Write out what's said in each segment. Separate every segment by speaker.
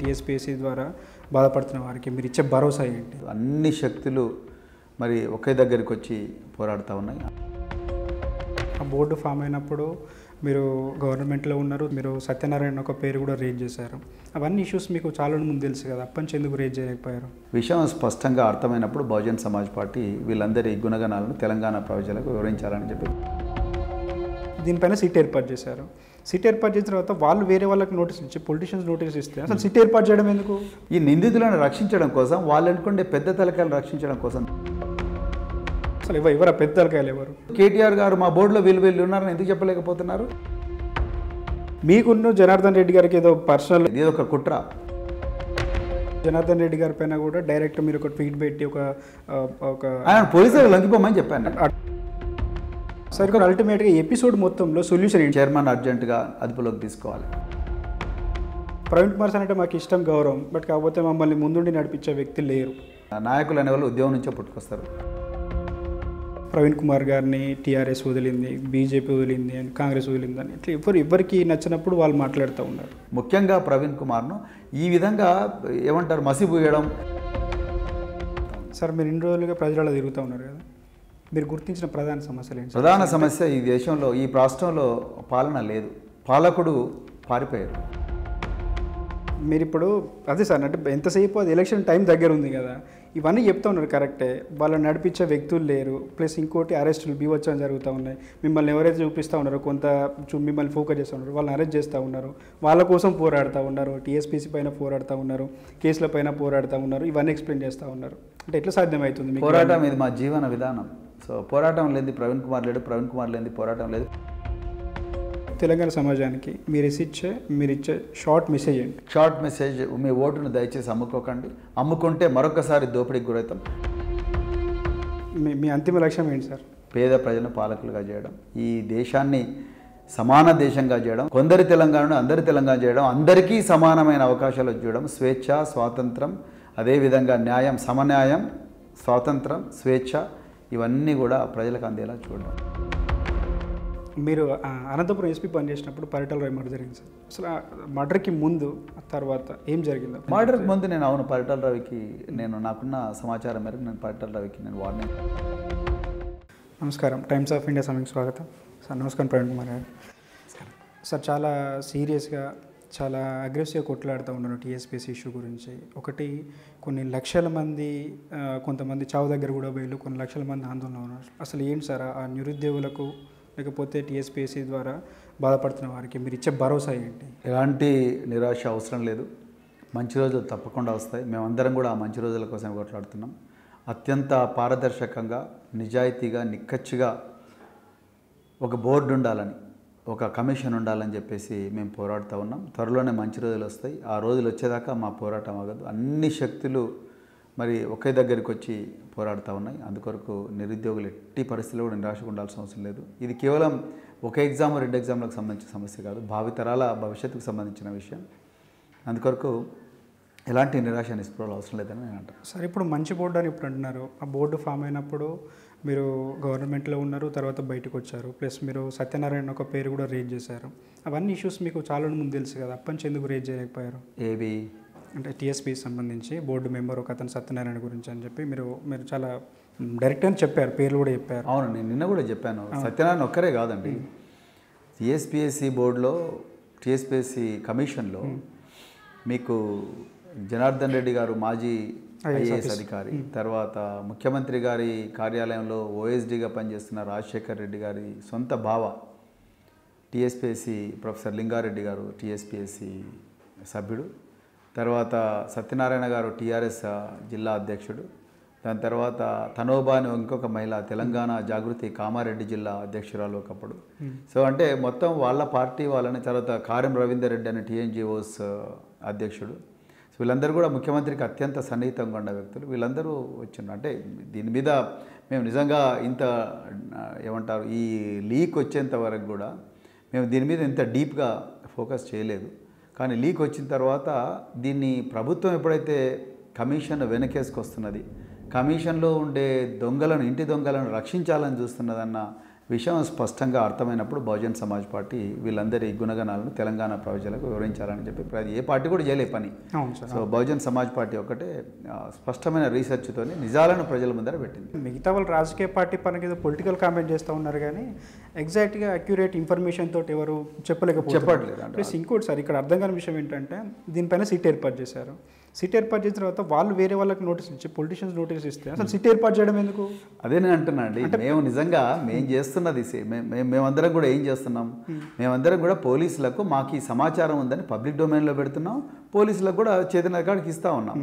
Speaker 1: TSPSC ద్వారా బాధపడుతున్న వారికి మీరు ఇచ్చే భరోసా ఏంటి?
Speaker 2: అన్ని శక్తులు మరి ఒకే దగ్గరికి వచ్చి పోరాడుతూ ఉన్నాయి.
Speaker 1: ఆ బోర్డు ఫామ్ అయినప్పుడు మీరు గవర్నమెంట్లో ఉన్నారు మీరు సత్యనారాయణ ఒక పేరు కూడా రేజ్ చేశారు. అవన్నీ ఇష్యూస్ మీకు చాలా ముందు తెలుసు కదా అప్పటి నుంచి ఎందుకు రేజ్ చేయలేకపోయారు?
Speaker 2: విషయం స్పష్టంగా అర్థమైనప్పుడు బహుజన్ సమాజ్ పార్టీ వీళ్ళందరి గుణగణాలను తెలంగాణ ప్రజలకు వివరించాలని చెప్పి.
Speaker 1: దీనిపైన సీట్ ఏర్పాటు చేశారు. సీట్ ఏర్పాటు చేసిన తర్వాత వాళ్ళు వేరే వాళ్ళకి నోటీస్ ఇచ్చి పొలిటీషియన్స్ నోటీస్ ఇస్తే అసలు సీట్ ఏర్పాటు చేయడం ఎందుకు?
Speaker 2: ఈ నిందితులను రక్షించడం కోసం వాళ్ళు అనుకుంటే పెద్ద తలకాయలు రక్షించడం కోసం.
Speaker 1: అసలు ఎవరు పెద్ద తలకాయలు ఎవరు?
Speaker 2: కేటీఆర్ గారు మా బోర్డులో వీళ్ళు వీళ్ళు ఉన్నారని ఎందుకు చెప్పలేకపోతున్నారు?
Speaker 1: మీకున్న జనార్దన్ రెడ్డి గారికి ఏదో పర్సనల్
Speaker 2: ఇది ఒక కుట్ర.
Speaker 1: జనార్దన్ రెడ్డి గారి పైన కూడా డైరెక్ట్ మీరు ఒక ట్వీట్ పెట్టి ఒక ఒక
Speaker 2: ఆయన పోలీసులకు లొంగిపోమని చెప్పాను.
Speaker 1: సరే ఇక్కడ అల్టిమేట్గా ఎపిసోడ్ మొత్తంలో సొల్యూషన్ ఏంటి?
Speaker 2: చైర్మన్ అర్జెంటుగా అదుపులోకి తీసుకోవాలి.
Speaker 1: ప్రవీణ్ కుమార్ సార్ అంటే మాకు ఇష్టం గౌరవం బట్ కాకపోతే మమ్మల్ని ముందుండి నడిపించే వ్యక్తి లేరు.
Speaker 2: నాయకులు అనేవాళ్ళు ఉద్యోగం నుంచే పుట్టుకొస్తారు.
Speaker 1: ప్రవీణ్ కుమార్ గారిని టీఆర్ఎస్ వదిలింది బీజేపీ వదిలింది అని కాంగ్రెస్ వదిలింది అని ఇట్లా ఎవరు ఎవరికి నచ్చినప్పుడు వాళ్ళు మాట్లాడుతూ ఉన్నారు.
Speaker 2: ముఖ్యంగా ప్రవీణ్ కుమార్ను ఈ విధంగా ఏమంటారు మసిపూయడం
Speaker 1: సార్ మీరు ఇన్ని రోజులుగా ప్రజలలో తిరుగుతూ ఉన్నారు కదా. మీరు గుర్తించిన ప్రధాన సమస్యలు ఏంటి?
Speaker 2: ప్రధాన సమస్య ఈ దేశంలో ఈ రాష్ట్రంలో పాలన లేదు. పాలకుడు పారిపోయారు
Speaker 1: మీరు ఇప్పుడు అదే సార్ అంటే ఎంతసేపు అది ఎలక్షన్ టైం దగ్గర ఉంది కదా ఇవన్నీ చెప్తా ఉన్నారు కరెక్టే. వాళ్ళని నడిపించే వ్యక్తులు లేరు. ప్లస్ ఇంకోటి అరెస్టులు బీవచ్చని జరుగుతూ ఉన్నాయి. మిమ్మల్ని ఎవరైతే చూపిస్తూ ఉన్నారో కొంత మిమ్మల్ని ఫోకస్ చేస్తూ ఉన్నారు వాళ్ళని అరెస్ట్ చేస్తూ ఉన్నారు. వాళ్ళ కోసం పోరాడుతూ ఉన్నారు టీఎస్పీసీ పైన పోరాడుతూ ఉన్నారు కేసుల పైన పోరాడుతూ ఉన్నారు ఇవన్నీ ఎక్స్ప్లెయిన్ చేస్తూ ఉన్నారు. అంటే ఎట్లా సాధ్యమవుతుంది
Speaker 2: పోరాటం ఇది మా జీవన విధానం. సో పోరాటం లేని ప్రవీణ్ కుమార్ లేడు ప్రవీణ్ కుమార్ లేని పోరాటం లేదు.
Speaker 1: తెలంగాణ సమాజానికి మీరు ఇచ్చే మీరు ఇచ్చే షార్ట్ మెసేజ్ ఏంటి?
Speaker 2: షార్ట్ మెసేజ్ మీ ఓటును దయచేసి అమ్ముకోకండి. అమ్ముకుంటే మరొకసారి దోపిడీకి గురవుతాం.
Speaker 1: మీ మీ అంతిమ లక్ష్యం ఏంటి సార్?
Speaker 2: పేద ప్రజలను పాలకులుగా చేయడం ఈ దేశాన్ని సమాన దేశంగా చేయడం కొందరి తెలంగాణను అందరి తెలంగాణ చేయడం అందరికీ సమానమైన అవకాశాలు చూడడం స్వేచ్ఛ స్వాతంత్రం అదేవిధంగా న్యాయం సమన్యాయం స్వాతంత్రం స్వేచ్ఛ ఇవన్నీ కూడా ప్రజలకు అందేలా చూడడం.
Speaker 1: మీరు అనంతపురం ఎస్పీ పనిచేసినప్పుడు పరిటాల రాయ్ మర్డర్ జరిగింది సార్. అసలు మర్డర్కి ముందు తర్వాత ఏం జరిగింది
Speaker 2: మర్డర్కి ముందు నేను అవును పరిటాల రవికి నేను నాకున్న సమాచారం మేరకు నేను పరిటాల రవికి నేను వాడిని
Speaker 1: నమస్కారం. టైమ్స్ ఆఫ్ ఇండియా సమీకి స్వాగతం. సార్ నమస్కారం ప్రవీణ్ కుమార్ గారు. సార్ చాలా సీరియస్గా చాలా అగ్రెసివ్గా కొట్లాడుతూ ఉన్నాను టీఎస్పీసీ ఇష్యూ గురించి. ఒకటి కొన్ని లక్షల మంది కొంతమంది చావు దగ్గర కూడా వీళ్ళు కొన్ని లక్షల మంది ఆందోళన ఉన్నారు. అసలు ఏంటి సార్? ఆ నిరుద్యోగులకు లేకపోతే టీఎస్పీఎస్సీ ద్వారా బాధపడుతున్న వారికి మీరు ఇచ్చే భరోసా ఏంటి?
Speaker 2: ఎలాంటి నిరాశ అవసరం లేదు. మంచి రోజులు తప్పకుండా వస్తాయి. మేమందరం కూడా ఆ మంచి రోజుల కోసం కొట్లాడుతున్నాం. అత్యంత పారదర్శకంగా నిజాయితీగా నిక్కచ్చిగా ఒక బోర్డు ఉండాలని ఒక కమిషన్ ఉండాలని చెప్పేసి మేము పోరాడుతూ ఉన్నాం. త్వరలోనే మంచి రోజులు వస్తాయి. ఆ రోజులు వచ్చేదాకా మా పోరాటం ఆగదు. అన్ని శక్తులు మరి ఒకే దగ్గరికి వచ్చి పోరాడుతూ ఉన్నాయి. అందుకొరకు నిరుద్యోగులు ఎట్టి పరిస్థితుల్లో కూడా నిరాశకు ఉండాల్సిన అవసరం లేదు. ఇది కేవలం ఒక ఎగ్జామ్ రెండు ఎగ్జామ్లకు సంబంధించిన సమస్య కాదు. భావితరాల భవిష్యత్తుకు సంబంధించిన విషయం. అందుకొరకు ఎలాంటి నిరాశ నిస్పృహలు అవసరం లేదని నేను అంటాను
Speaker 1: సార్ ఇప్పుడు మంచి బోర్డు అని ఇప్పుడు అంటున్నారు. ఆ బోర్డు ఫామ్ అయినప్పుడు మీరు గవర్నమెంట్లో ఉన్నారు తర్వాత బయటకు వచ్చారు ప్లస్ మీరు సత్యనారాయణ ఒక పేరు కూడా రేజ్ చేశారు. అవన్నీ ఇష్యూస్ మీకు చాలా ముందు తెలుసు కదా అప్పటి నుంచి ఎందుకు రేజ్ చేయలేకపోయారు?
Speaker 2: ఏవి?
Speaker 1: అంటే టీఎస్పీ సంబంధించి బోర్డు మెంబర్ ఒక అతను సత్యనారాయణ గురించి అని చెప్పి మీరు మీరు చాలా డైరెక్ట్ అని చెప్పారు పేర్లు కూడా చెప్పారు.
Speaker 2: అవును నేను నిన్న కూడా చెప్పాను. సత్యనారాయణ ఒక్కరే కాదండి. టీఎస్పిఎస్సి బోర్డులో టీఎస్పిఎస్సి కమిషన్లో మీకు జనార్దన్ రెడ్డి గారు మాజీ ఐఏఎస్ అధికారి. తర్వాత ముఖ్యమంత్రి గారి కార్యాలయంలో ఓఎస్డీగా పనిచేస్తున్న రాజశేఖర్ రెడ్డి గారి సొంత బావ టీఎస్పిఎస్సి ప్రొఫెసర్ లింగారెడ్డి గారు టీఎస్పిఎస్సి సభ్యుడు. తర్వాత సత్యనారాయణ గారు టీఆర్ఎస్ జిల్లా అధ్యక్షుడు. దాని తర్వాత తనోబా అని ఇంకొక మహిళ తెలంగాణ జాగృతి కామారెడ్డి జిల్లా అధ్యక్షురాలు ఒకప్పుడు. సో అంటే మొత్తం వాళ్ళ పార్టీ వాళ్ళని తర్వాత కారం రవీందర్ రెడ్డి అని టీఎన్జిఓస్ అధ్యక్షుడు. సో వీళ్ళందరూ కూడా ముఖ్యమంత్రికి అత్యంత సన్నిహితంగా ఉన్న వ్యక్తులు. వీళ్ళందరూ వచ్చిండ్రు అంటే దీని మీద మేము నిజంగా ఇంత ఏమంటారు ఈ లీక్ వచ్చేంత వరకు కూడా మేము దీని మీద ఇంత డీప్గా ఫోకస్ చేయలేదు. కానీ లీక్ వచ్చిన తర్వాత దీన్ని ప్రభుత్వం ఎప్పుడైతే కమిషన్ వెనకేసుకొస్తున్నది కమిషన్లో ఉండే దొంగలను ఇంటి దొంగలను రక్షించాలని చూస్తున్నదన్న విషయం స్పష్టంగా అర్థమైనప్పుడు బహుజన్ సమాజ్ పార్టీ వీళ్ళందరి గుణగణాలను తెలంగాణ ప్రజలకు వివరించాలని చెప్పి ఏ పార్టీ కూడా చేయలే పని. సో బహుజన్ సమాజ్ పార్టీ ఒకటే స్పష్టమైన రీసెర్చ్తో నిజాలను ప్రజల ముందర పెట్టింది.
Speaker 1: మిగతా వాళ్ళు రాజకీయ పార్టీ ఏదో పొలిటికల్ కామెంట్ చేస్తూ ఉన్నారు కానీ ఎగ్జాక్ట్గా అక్యురేట్ ఇన్ఫర్మేషన్ తోటి ఎవరు చెప్పలేకపోతే
Speaker 2: చెప్పట్లేదు అంటే.
Speaker 1: ప్లస్ ఇంకోటి సార్ ఇక్కడ అర్థం కాని విషయం ఏంటంటే దీనిపైన సిట్ ఏర్పాటు చేశారు. సిట్ ఏర్పాటు చేసిన తర్వాత వాళ్ళు వేరే వాళ్ళకి నోటీస్ ఇచ్చి పొలిటీషియన్స్ నోటీస్ ఇస్తే అసలు సిట్ ఏర్పాటు చేయడం ఎందుకు?
Speaker 2: అదే నేను అంటున్నా అండి. మేము నిజంగా మేము చేస్తున్నది మేమందరం కూడా ఏం చేస్తున్నాం? మేమందరం కూడా పోలీసులకు మాకు ఈ సమాచారం ఉందని పబ్లిక్ డొమైన్లో పెడుతున్నాం. పోలీసులకు కూడా చేతన కాడికి ఇస్తూ ఉన్నాం.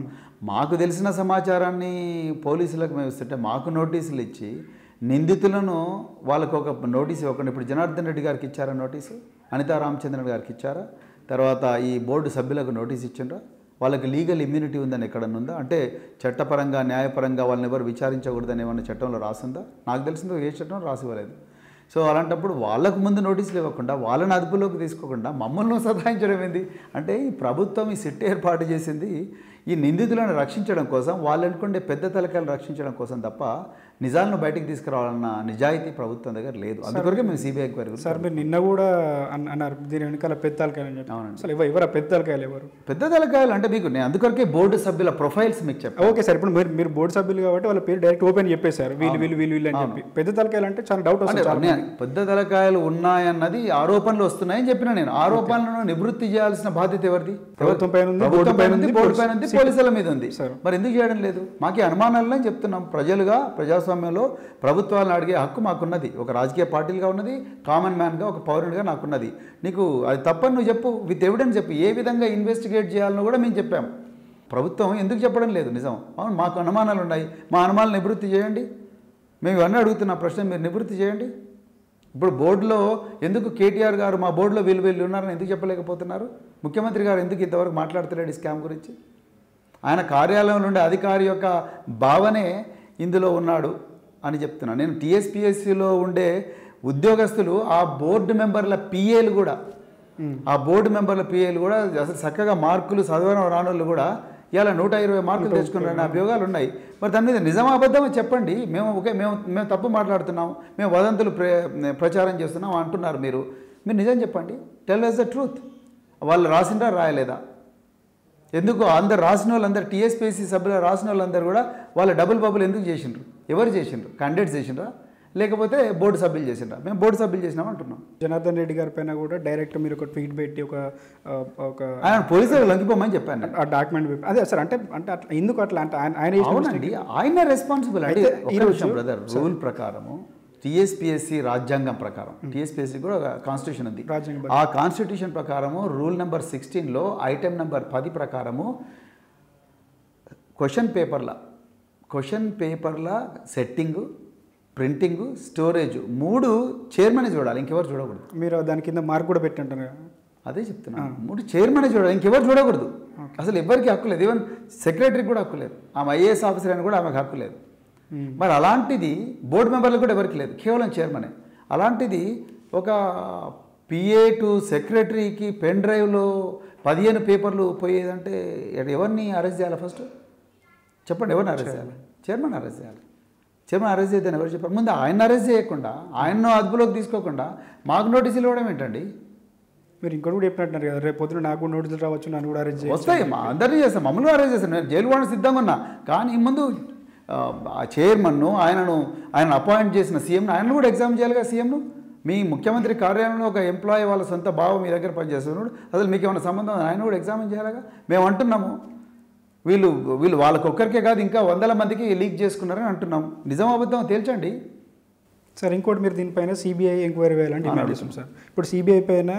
Speaker 2: మాకు తెలిసిన సమాచారాన్ని పోలీసులకు మేము ఇస్తుంటే మాకు నోటీసులు ఇచ్చి నిందితులను వాళ్ళకు ఒక నోటీస్ ఇవ్వకుండా ఇప్పుడు జనార్దన్ రెడ్డి గారికి ఇచ్చారా నోటీసు? అనితా రామచంద్రన్ గారికి ఇచ్చారా? తర్వాత ఈ బోర్డు సభ్యులకు నోటీస్ ఇచ్చిండ్రా? వాళ్ళకి లీగల్ ఇమ్యూనిటీ ఉందని ఎక్కడన్నా ఉందా? అంటే చట్టపరంగా న్యాయపరంగా వాళ్ళని ఎవరు విచారించకూడదని ఏమన్నా చట్టంలో రాసిందా? నాకు తెలిసిందో ఏ చట్టం రాసి ఇవ్వలేదు సో అలాంటప్పుడు వాళ్ళకు ముందు నోటీసులు ఇవ్వకుండా వాళ్ళని అదుపులోకి తీసుకోకుండా మమ్మల్ని సతాయించడం ఏంది? అంటే ఈ ప్రభుత్వం ఈ సిట్ ఏర్పాటు చేసింది ఈ నిందితులను రక్షించడం కోసం వాళ్ళు అనుకుండే పెద్ద తలకాయలు రక్షించడం కోసం తప్ప నిజాలను బయటికి తీసుకురావాలన్న నిజాయితీ ప్రభుత్వం దగ్గర లేదు. అందుకొరకే మేము సిబిఐ ఎంక్వైరీ
Speaker 1: సార్ మీరు నిన్న కూడా అన్- అన్నారు. దీని వెనకాల పెద్దలకాయలు అని చెప్పి.
Speaker 2: అవునండి.
Speaker 1: అసలు ఎవరు ఎవరు పెద్దలకాయలు ఎవరు?
Speaker 2: పెద్ద తలకాయలు అంటే మీకు నేను అందుకొరకే బోర్డు సభ్యుల ప్రొఫైల్స్ మీకు చెప్పాను
Speaker 1: ఓకే సార్ ఇప్పుడు మీరు మీరు బోర్డు సభ్యులు కాబట్టి వాళ్ళ పేరు డైరెక్ట్ ఓపెన్ చెప్పేశారు. వీళ్ళు వీళ్ళు వీళ్ళు వీళ్ళు అని చెప్పి. పెద్ద తలకాయలు అంటే చాలా డౌట్ వస్తుంది
Speaker 2: పెద్ద తలకాయలు ఉన్నాయన్నది ఆరోపణలు వస్తున్నాయని చెప్పిన నేను. ఆరోపణలను నివృత్తి చేయాల్సిన బాధ్యత ఎవరిది?
Speaker 1: ప్రభుత్వం పైన ఉంది, బోర్డు
Speaker 2: పైన ఉంది పోలీసుల మీద ఉంది. మరి ఎందుకు చేయడం లేదు? మాకు అనుమానాలని చెప్తున్నాం. ప్రజలుగా ప్రజాస్వామ్యంలో ప్రభుత్వాలను అడిగే హక్కు మాకున్నది. ఒక రాజకీయ పార్టీలుగా ఉన్నది కామన్ మ్యాన్గా ఒక పౌరునిగా నాకున్నది. నీకు అది తప్పని నువ్వు చెప్పు విత్ ఎవిడెన్స్ చెప్పు. ఏ విధంగా ఇన్వెస్టిగేట్ చేయాలని కూడా మేము చెప్పాం ప్రభుత్వం ఎందుకు చెప్పడం లేదు? నిజం. అవును మాకు అనుమానాలు ఉన్నాయి. మా అనుమానాలు నివృత్తి చేయండి. మేము ఇవన్నీ అడుగుతున్న ప్రశ్న మీరు నివృత్తి చేయండి. ఇప్పుడు బోర్డులో ఎందుకు కేటీఆర్ గారు మా బోర్డులో వీళ్ళు వీళ్ళు ఉన్నారని ఎందుకు చెప్పలేకపోతున్నారు? ముఖ్యమంత్రి గారు ఎందుకు ఇంతవరకు మాట్లాడతలేడు ఈ స్కామ్ గురించి? ఆయన కార్యాలయం నుండి అధికారి యొక్క భావనే ఇందులో ఉన్నాడు అని చెప్తున్నాను. నేను టీఎస్పిఎస్సిలో ఉండే ఉద్యోగస్తులు ఆ బోర్డు మెంబర్ల పిఏలు కూడా ఆ బోర్డు మెంబర్ల పిఏలు కూడా అసలు చక్కగా మార్కులు చదవడం రానోళ్ళు కూడా ఇలా నూట ఇరవై మార్కులు తెచ్చుకున్న అభియోగాలు ఉన్నాయి. మరి దాని మీద నిజమా అబద్ధమో చెప్పండి. మేము ఓకే మేము మేము తప్పు మాట్లాడుతున్నాం మేము వదంతులు ప్ర ప్రచారం చేస్తున్నాం అంటున్నారు మీరు. మీరు నిజం చెప్పండి. టెల్ ఎస్ ద ట్రూత్ వాళ్ళు రాసిండ్రా రాయలేదా? ఎందుకు అందరు రాసిన వాళ్ళందరూ టీఎస్పీఎస్సీ సభ్యులు రాసిన వాళ్ళందరూ కూడా వాళ్ళ డబుల్ బబుల్ ఎందుకు చేసిండ్రు? ఎవరు చేసిండ్రు? క్యాండిడేట్స్ చేసిండ్రా? లేకపోతే బోర్డు సభ్యులు చేసిండ్రా? మేము బోర్డు సభ్యులు చేసినాం అంటున్నాం.
Speaker 1: జనార్దన్ రెడ్డి గారి పైన కూడా డైరెక్ట్ మీరు ఒక ట్వీట్ పెట్టి ఒక ఒక
Speaker 2: ఆయన పోలీసులు లొంగిపోమని చెప్పాను.
Speaker 1: ఆ డాక్యుమెంట్ అదే సార్ అంటే అంటే అట్లా ఎందుకు అట్లా అంటే ఆయన ఆయన
Speaker 2: రెస్పాన్సిబుల్ అంటే బ్రదర్ రూల్ ప్రకారము టీఎస్పిఎస్సి రాజ్యాంగం ప్రకారం. టీఎస్పిఎస్సి కూడా ఒక కాన్స్టిట్యూషన్ ఉంది. ఆ కాన్స్టిట్యూషన్ ప్రకారము రూల్ నెంబర్ సిక్స్టీన్లో ఐటెం నెంబర్ పది ప్రకారము క్వశ్చన్ పేపర్ల క్వశ్చన్ పేపర్ల సెట్టింగ్ ప్రింటింగ్ స్టోరేజ్ మూడు చైర్మన్ చూడాలి. ఇంకెవరు చూడకూడదు.
Speaker 1: మీరు దాని కింద మార్క్ కూడా పెట్టి కదా.
Speaker 2: అదే చెప్తున్నా. మూడు చైర్మన్ చూడాలి. ఇంకెవరు చూడకూడదు. అసలు ఎవరికి హక్కు లేదు. ఈవెన్ సెక్రటరీకి కూడా హక్కు లేదు. ఆమె ఐఏఎస్ ఆఫీసర్ అని కూడా ఆమెకు హక్కు లేదు. మరి అలాంటిది బోర్డు మెంబర్లకు కూడా ఎవరికి లేదు కేవలం చైర్మనే. అలాంటిది ఒక పిఏ టు సెక్రటరీకి పెన్ డ్రైవ్లో పదిహేను పేపర్లు పోయేదంటే ఎవరిని అరెస్ట్ చేయాలి ఫస్ట్? చెప్పండి ఎవరిని అరెస్ట్ చేయాలి? చైర్మన్ అరెస్ట్ చేయాలి. చైర్మన్ అరెస్ట్ చేద్దాం ఎవరు చెప్పారు? ముందు ఆయన అరెస్ట్ చేయకుండా ఆయన్ను అదుపులోకి తీసుకోకుండా మాకు నోటీసులు ఇవ్వడం ఏంటండి?
Speaker 1: మీరు ఇంకోటి కూడా చెప్పినట్టున్నారు కదా రేపు పొద్దున నాకు కూడా నోటీసులు రావచ్చు నన్ను కూడా అరెస్ట్
Speaker 2: వస్తాయి మా అందరినీ చేస్తాం మమ్మల్ని అరెస్ట్ చేస్తాను నేను జైలు కూడా సిద్ధంగా ఉన్నా కానీ ముందు ఆ, చైర్మన్ను ఆయనను ఆయన అపాయింట్ చేసిన సీఎంను ఆయనను కూడా ఎగ్జామ్ చేయాలిగా సీఎంను? మీ ముఖ్యమంత్రి కార్యాలయంలో ఒక ఎంప్లాయీ వాళ్ళ సొంత బావ మీ దగ్గర పనిచేస్తున్నాడు అసలు మీకు ఏమైనా సంబంధం ఆయన కూడా ఎగ్జామిన్ చేయాలిగా? మేము అంటున్నాము. వీళ్ళు వీళ్ళు వాళ్ళకొక్కరికే కాదు ఇంకా వందల మందికి లీక్ చేసుకున్నారని అంటున్నాం నిజం అబద్ధం తేల్చండి.
Speaker 1: సార్ ఇంకోటి మీరు దీనిపైన సిబిఐ ఎంక్వైరీ వేయాలని డిమాండ్ చేస్తున్నాం సార్. ఇప్పుడు సిబిఐ పైన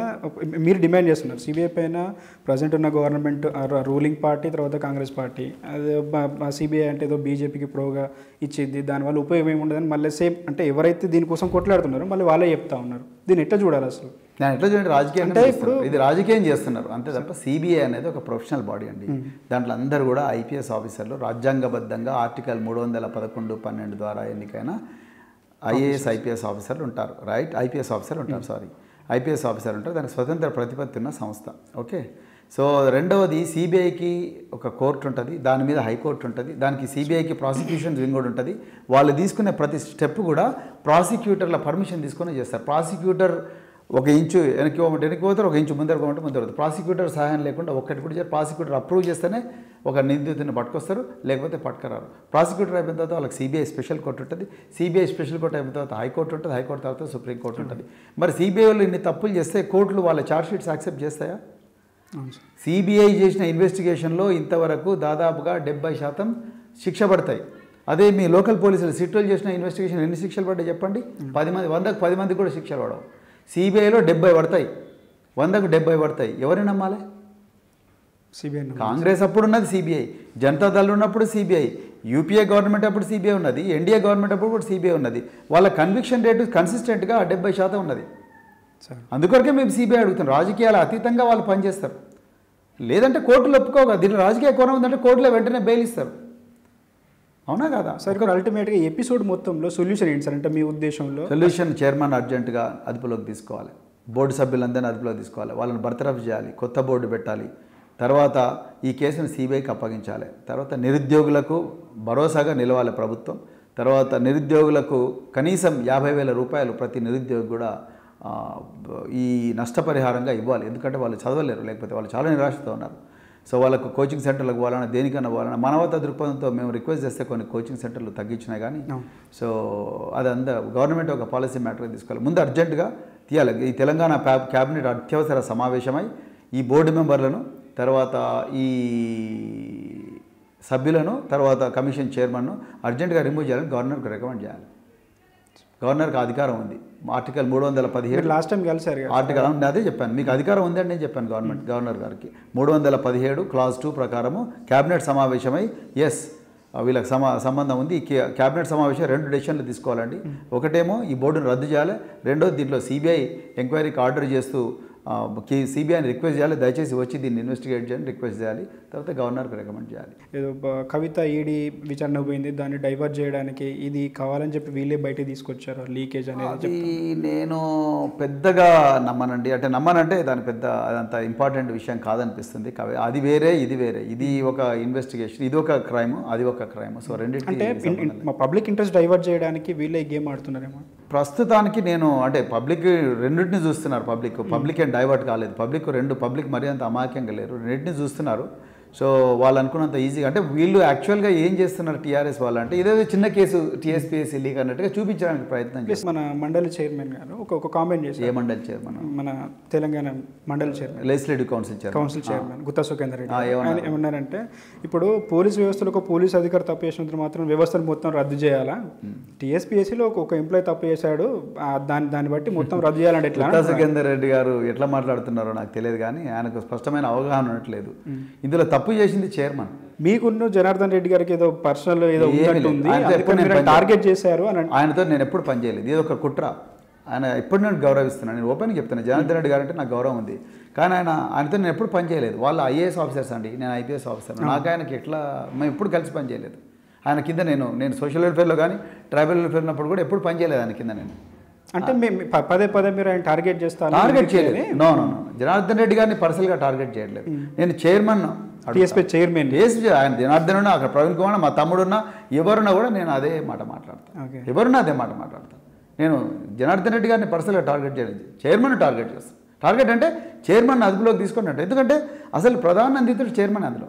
Speaker 1: మీరు డిమాండ్ చేస్తున్నారు. సిబిఐ పైన ప్రజెంట్ ఉన్న గవర్నమెంట్ రూలింగ్ పార్టీ తర్వాత కాంగ్రెస్ పార్టీ అదే సిబిఐ అంటే ఏదో బీజేపీకి ప్రోగా ఇచ్చింది. దానివల్ల ఉపయోగం ఏమి ఉండదని మళ్ళీ సేమ్ అంటే ఎవరైతే దీనికోసం కొట్లాడుతున్నారో మళ్ళీ వాళ్ళే చెప్తా ఉన్నారు. దీన్ని ఎట్లా చూడాలి అసలు?
Speaker 2: నేను ఎట్లా చూడండి రాజకీయం
Speaker 1: అంటే
Speaker 2: ఇప్పుడు ఇది రాజకీయం చేస్తున్నారు. అంతే తప్ప సిబిఐ అనేది ఒక ప్రొఫెషనల్ బాడీ అండి. దాంట్లో అందరూ కూడా ఐపీఎస్ ఆఫీసర్లు రాజ్యాంగబద్ధంగా ఆర్టికల్ మూడు వందల పదకొండు పన్నెండు ద్వారా ఎన్నికైన ఐఏఎస్ ఐపీఎస్ ఆఫీసర్లు ఉంటారు రైట్? ఐపీఎస్ ఆఫీసర్ ఉంటారు సారీ. ఐపీఎస్ ఆఫీసర్ ఉంటారు దానికి స్వతంత్ర ప్రతిపత్తి ఉన్న సంస్థ ఓకే? సో రెండవది సిబిఐకి ఒక కోర్టు ఉంటుంది దాని మీద హైకోర్టు ఉంటుంది దానికి సిబిఐకి ప్రాసిక్యూషన్ వింగ్ కూడా ఉంటుంది. వాళ్ళు తీసుకునే ప్రతి స్టెప్ కూడా ప్రాసిక్యూటర్ల పర్మిషన్ తీసుకొని చేస్తారు. ప్రాసిక్యూటర్ ఒక ఇంచు వెనక్కి పోమంటే వెనక్కి పోతారు ఒక ఇంచు ముందర పోమంటే ముందర ప్రాసిక్యూటర్ సహాయం లేకుండా ఒక్కటి కూడా ప్రాసిక్యూటర్ అప్రూవ్ చేస్తేనే ఒక నిందితుని పట్టుకొస్తారు లేకపోతే పట్టుకురారు. ప్రాసిక్యూటర్ అయిపోయిన తర్వాత వాళ్ళకి సిబిఐ స్పెషల్ కోర్టు ఉంటుంది. సిబిఐ స్పెషల్ కోర్టు అయిపోయిన తర్వాత హైకోర్టు ఉంటుంది హైకోర్టు తర్వాత సుప్రీం కోర్టు ఉంటుంది. మరి సిబిఐ వాళ్ళు ఇన్ని తప్పులు చేస్తే కోర్టులు వాళ్ళ ఛార్జ్ షీట్స్ యాక్సెప్ట్ చేస్తాయా? సిబిఐ చేసిన ఇన్వెస్టిగేషన్లో ఇంతవరకు దాదాపుగా డెబ్బై శాతం శిక్ష పడతాయి. అదే మీ లోకల్ పోలీసులు సిట్టులు చేసిన ఇన్వెస్టిగేషన్ ఎన్ని శిక్షలు పడ్డాయి చెప్పండి? పది మంది వందకు పది మందికి కూడా శిక్షలు పడవు. సిబిఐలో డెబ్బై పడతాయి. వందకు డెబ్బై పడతాయి. ఎవరిని నమ్మాలి?
Speaker 1: సిబిఐ
Speaker 2: కాంగ్రెస్ అప్పుడు ఉన్నది సిబిఐ. జనతాదళ్ ఉన్నప్పుడు సిబిఐ. యూపీఏ గవర్నమెంట్ అప్పుడు సిబిఐ ఉన్నది. ఎన్డీఏ గవర్నమెంట్ అప్పుడు కూడా సిబిఐ ఉన్నది. వాళ్ళ కన్విక్షన్ రేటు కన్సిస్టెంట్గా డెబ్బై శాతం ఉన్నది.
Speaker 1: సార్.
Speaker 2: అందుకొరకే మేము సిబిఐ అడుగుతున్నాం. రాజకీయాల అతీతంగా వాళ్ళు పనిచేస్తారు. లేదంటే కోర్టులు ఒప్పుకోగా దీంట్లో రాజకీయ కోణం ఉందంటే కోర్టులో వెంటనే బెయిల్ ఇస్తారు. అవునా కదా?
Speaker 1: సార్ ఇక్కడ అల్టిమేట్గా ఎపిసోడ్ మొత్తంలో సొల్యూషన్ ఏంటి సార్? అంటే మీ ఉద్దేశంలో
Speaker 2: సొల్యూషన్ చైర్మన్ అర్జెంటుగా అదుపులోకి తీసుకోవాలి. బోర్డు సభ్యులందరినీ అదుపులోకి తీసుకోవాలి. వాళ్ళని బర్తరఫ్ చేయాలి కొత్త బోర్డు పెట్టాలి. తర్వాత ఈ కేసును సిబిఐకి అప్పగించాలి. తర్వాత నిరుద్యోగులకు భరోసాగా నిలవాలి ప్రభుత్వం. తర్వాత నిరుద్యోగులకు కనీసం యాభై వేల రూపాయలు ప్రతి నిరుద్యోగి కూడా ఈ నష్టపరిహారంగా ఇవ్వాలి. ఎందుకంటే వాళ్ళు చదవలేరు లేకపోతే వాళ్ళు చాలా నిరాశతో ఉన్నారు. సో వాళ్ళకు కోచింగ్ సెంటర్లకు పోవాలన్నా దేనికన్నా పోవాలన్నా మానవతా దృక్పథంతో మేము రిక్వెస్ట్ చేస్తే కొన్ని కోచింగ్ సెంటర్లు తగ్గించినాయి కానీ. సో అదంతా గవర్నమెంట్ ఒక పాలసీ మ్యాటర్గా తీసుకోవాలి. ముందు అర్జెంటుగా తీయాలి. ఈ తెలంగాణ క్యాబినెట్ అత్యవసర సమావేశమై ఈ బోర్డు మెంబర్లను తర్వాత ఈ సభ్యులను తర్వాత కమిషన్ చైర్మన్ను అర్జెంటుగా రిమూవ్ చేయాలని గవర్నర్కి రికమెండ్ చేయాలి. గవర్నర్కి అధికారం ఉంది. ఆర్టికల్ మూడు వందల పదిహేడు
Speaker 1: లాస్ట్ టైం కలిసారు
Speaker 2: ఆర్టికల్ అవును, అదే చెప్పాను. మీకు అధికారం ఉందని నేను చెప్పాను గవర్నమెంట్ గవర్నర్ గారికి. మూడు వందల పదిహేడు క్లాజ్ టూ ప్రకారము క్యాబినెట్ సమావేశమై ఎస్ వీళ్ళకి సమా సంబంధం ఉంది. ఈ క్యాబినెట్ సమావేశం రెండు డెసిషన్లు తీసుకోవాలండి. ఒకటేమో ఈ బోర్డును రద్దు చేయాలి. రెండోది దీంట్లో సిబిఐ ఎంక్వైరీకి ఆర్డర్ చేస్తూ సిబిఐని రిక్వెస్ట్ చేయాలి. దయచేసి వచ్చి దీన్ని ఇన్వెస్టిగేట్ చేయండి రిక్వెస్ట్ చేయాలి. తర్వాత గవర్నర్కి రికమెండ్ చేయాలి.
Speaker 1: ఏదో కవిత ఈడీ విచారణ పోయింది. దాన్ని డైవర్ట్ చేయడానికి ఇది కావాలని చెప్పి వీళ్ళే బయటకు తీసుకొచ్చారు? లీకేజ్ అనేది
Speaker 2: నేను పెద్దగా నమ్మనండి. అంటే నమ్మనంటే దాని పెద్ద అదంత ఇంపార్టెంట్ విషయం కాదనిపిస్తుంది. కావే అది వేరే ఇది వేరే. ఇది ఒక ఇన్వెస్టిగేషన్ ఇది ఒక క్రైమ్ అది ఒక క్రైమ్ సో రెండింటి
Speaker 1: పబ్లిక్ ఇంట్రెస్ట్ డైవర్ట్ చేయడానికి వీళ్ళే గేమ్ ఆడుతున్నారేమో.
Speaker 2: ప్రస్తుతానికి నేను అంటే పబ్లిక్ రెండింటిని చూస్తున్నారు పబ్లిక్. పబ్లిక్ ఏం డైవర్ట్ కాలేదు. పబ్లిక్ రెండు పబ్లిక్ మరీ అంత అమాయకంగా లేరు. రెండింటిని చూస్తున్నారు. సో వాళ్ళు అనుకున్నంత ఈజీగా అంటే వీళ్ళు యాక్చువల్గా ఏం చేస్తున్నారు టీఆర్ఎస్ వాళ్ళు అంటే ఇదేదో చిన్న కేసు టీఎస్పీఎస్సీ లీక్ అన్నట్టుగా చూపించడానికి ప్రయత్నం
Speaker 1: ప్లస్ మన మండలి చైర్మన్ గారు ఒక ఒక కామెంట్ చేశారు.
Speaker 2: ఏ మండలి చైర్మన్?
Speaker 1: మన తెలంగాణ మండలి chairman.
Speaker 2: Legislative council chairman.
Speaker 1: Council chairman Gutta Sukhender Reddy ఏమన్నారంటే ఇప్పుడు పోలీస్ వ్యవస్థలో ఒక పోలీస్ అధికారి తప్పు చేసినందుకు మాత్రం వ్యవస్థను మొత్తం రద్దు చేయాలా? టీఎస్పీఎస్సీలో ఒక ఎంప్లాయ్ తప్పు చేశాడు ఆ, దాన్ని బట్టి మొత్తం రద్దు చేయాలంటే ఎట్లా?
Speaker 2: గుత్తా సుఖేందర్ రెడ్డి గారు ఎట్లా మాట్లాడుతున్నారో నాకు తెలియదు కానీ ఆయనకు స్పష్టమైన అవగాహన ఉండట్లేదు. ఇందులో తప్పు చేసింది చైర్మన్.
Speaker 1: మీకున్న జనార్దన్ రెడ్డి గారికి ఏదో పర్సనల్ ఏదో. ఉంది. టార్గెట్ చేశారు అని
Speaker 2: ఆయనతో నేను ఎప్పుడు పనిచేయలేదు ఇది ఒక కుట్ర. ఆయన ఎప్పుడు నేను గౌరవిస్తున్నాను. నేను ఓపెన్గా చెప్తాను జనార్దన్ రెడ్డి గారు అంటే నాకు గౌరవం ఉంది. కానీ ఆయన ఆయనతో నేను ఎప్పుడు పని చేయలేదు. వాళ్ళు ఐఏఎస్ ఆఫీసర్స్ అండి. నేను ఐపీఎస్ ఆఫీసర్ నాకు ఆయనకి ఎట్లా మేము ఎప్పుడు కలిసి పని చేయలేదు. ఆయన కింద నేను నేను సోషల్ వెల్ఫేర్లో కానీ ట్రైబల్ వెల్ఫేర్ ఉన్నప్పుడు కూడా ఎప్పుడు పని చేయలేదు ఆయన కింద నేను.
Speaker 1: అంటే మేము పదే పదే మీరు ఆయన టార్గెట్ చేస్తారు
Speaker 2: టార్గెట్ చేయలేదు. No no no Janardhan Reddy గారిని పర్సనల్గా టార్గెట్ చేయట్లేదు. నేను చైర్మన్
Speaker 1: టీఎస్పీ చైర్మన్
Speaker 2: చే- ఆయన జనార్దన్ ఉన్నా అక్కడ ప్రవీణ్ కుమార్ మా తమ్ముడున్నా ఎవరున్నా కూడా నేను అదే మాట మాట్లాడతాను ఎవరున్నా అదే మాట మాట్లాడతాను నేను జనార్దన్ రెడ్డి గారిని పర్సనల్గా టార్గెట్ చేయలేదు చైర్మన్ టార్గెట్ చేస్తాను టార్గెట్ అంటే చైర్మన్ అదుపులోకి తీసుకున్నట్టు. ఎందుకంటే అసలు ప్రధాన నిందితుడు చైర్మన్ అందులో.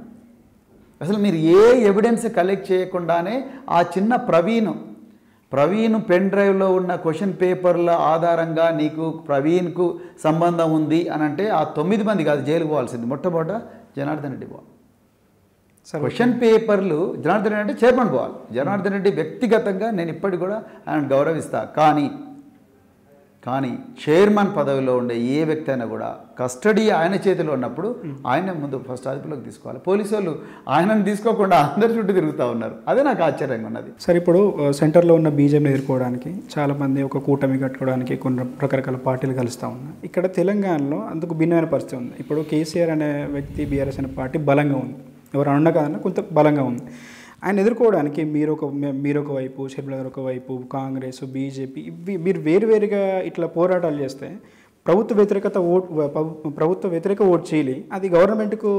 Speaker 2: అసలు మీరు ఏ ఎవిడెన్స్ కలెక్ట్ చేయకుండానే ఆ చిన్న ప్రవీణ్ ప్రవీణ్ పెన్ డ్రైవ్లో ఉన్న క్వశ్చన్ పేపర్ల ఆధారంగా నీకు ప్రవీణ్కు సంబంధం ఉంది అని అంటే ఆ తొమ్మిది మంది కాదు జైలుకు పోవాల్సింది. మొట్టమొదట జనార్దన్ రెడ్డి పోవాలి.
Speaker 1: సరే.
Speaker 2: క్వశ్చన్ పేపర్లు జనార్దన్ రెడ్డి అంటే చైర్మన్ పోవాలి. జనార్దన్ రెడ్డి వ్యక్తిగతంగా నేను ఇప్పటికి కూడా ఆయన గౌరవిస్తా. కానీ కానీ చైర్మన్ పదవిలో ఉండే ఏ వ్యక్తి అయినా కూడా కస్టడీ ఆయన చేతిలో ఉన్నప్పుడు ఆయన ముందు ఫస్ట్ అదుపులోకి తీసుకోవాలి. పోలీసు వాళ్ళు ఆయనను తీసుకోకుండా అందరి చుట్టూ తిరుగుతూ ఉన్నారు. అదే నాకు ఆశ్చర్యంగా ఉన్నది.
Speaker 1: సరే ఇప్పుడు సెంటర్లో ఉన్న బీజేపీని ఎదుర్కోవడానికి చాలామంది ఒక కూటమి కట్టుకోవడానికి కొన్ని రకరకాల పార్టీలు కలుస్తూ ఉన్నాయి. ఇక్కడ తెలంగాణలో అందుకు భిన్నమైన పరిస్థితి ఉంది. ఇప్పుడు కేసీఆర్ అనే వ్యక్తి బీఆర్ఎస్ అనే పార్టీ బలంగా ఉంది. ఎవరు అన్న కాదన్నా కొంత బలంగా ఉంది. ఆయన ఎదుర్కోవడానికి మీరు ఒక మీరు ఒక వైపు షర్మిల గారు ఒక వైపు కాంగ్రెస్ బీజేపీ ఇవి మీరు వేరువేరుగా ఇట్లా పోరాటాలు చేస్తే ప్రభుత్వ వ్యతిరేకత ఓట్ ప్రభుత్వ వ్యతిరేక ఓట్ చేయాలి. అది గవర్నమెంట్కు